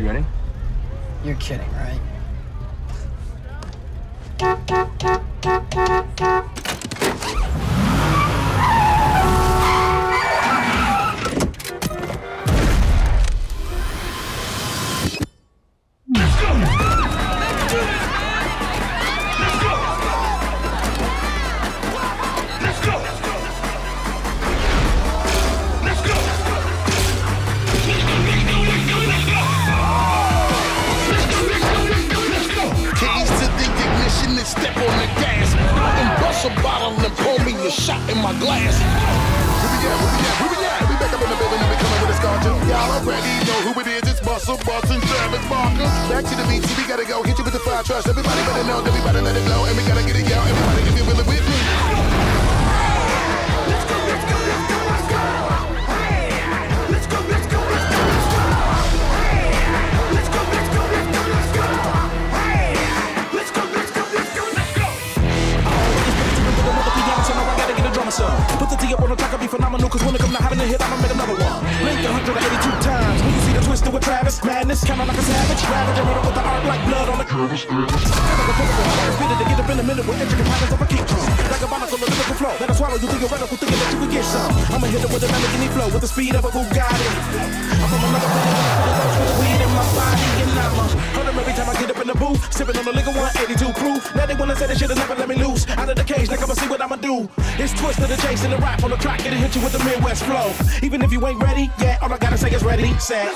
You ready? You're kidding, right? A shot in my glass. Where we at? Where we at? Where we at? We back up in the building and we coming with a scorcher. Y'all already know who it is. It's Muscle Bus and Travis Barker. Back to the beat, we gotta go. Hit you with the fire trust. Everybody better know. Everybody let it blow. And we gotta get it, y'all. Everybody, if you really with phenomenal. Cause when it come to having a hit, I'ma make another one. Blink 182 times. When you see the Twista with Travis, madness, kinda like a savage. Ravage, I with the art like blood on the canvas. Spit it to get up in a minute with intricate patterns of a kick drum. Like a barnacle, a lyrical flow. That'll swallow you theoretical, thinking that you can get some. I'ma hit it with a Lamborghini flow, with the speed of a Bugatti. I'm from another planet, with the weed in my body, On the liquor 182 proof. Now they wanna say they should've never let me loose. Out of the cage, like I'ma see what I'ma do. It's twist of the chase and the rap on the track, it'll hit you with the Midwest flow. Even if you ain't ready, yeah, all I gotta say is ready, set.